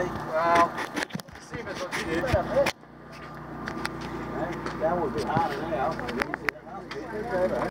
buddy. Wow. Well, that would be hotter now.